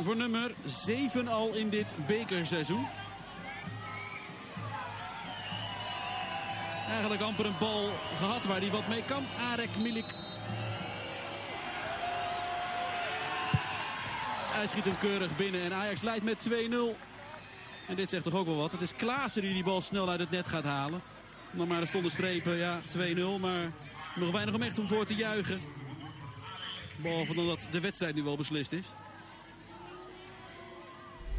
voor nummer 7 al in dit bekerseizoen. Eigenlijk amper een bal gehad waar hij wat mee kan. Arek Milik. Hij schiet hem keurig binnen en Ajax leidt met 2-0. En dit zegt toch ook wel wat. Het is Klaassen die die bal snel uit het net gaat halen. Nog maar de stonden strepen, ja, 2-0. Maar nog weinig om echt om voor te juichen. Behalve dat de wedstrijd nu wel beslist is.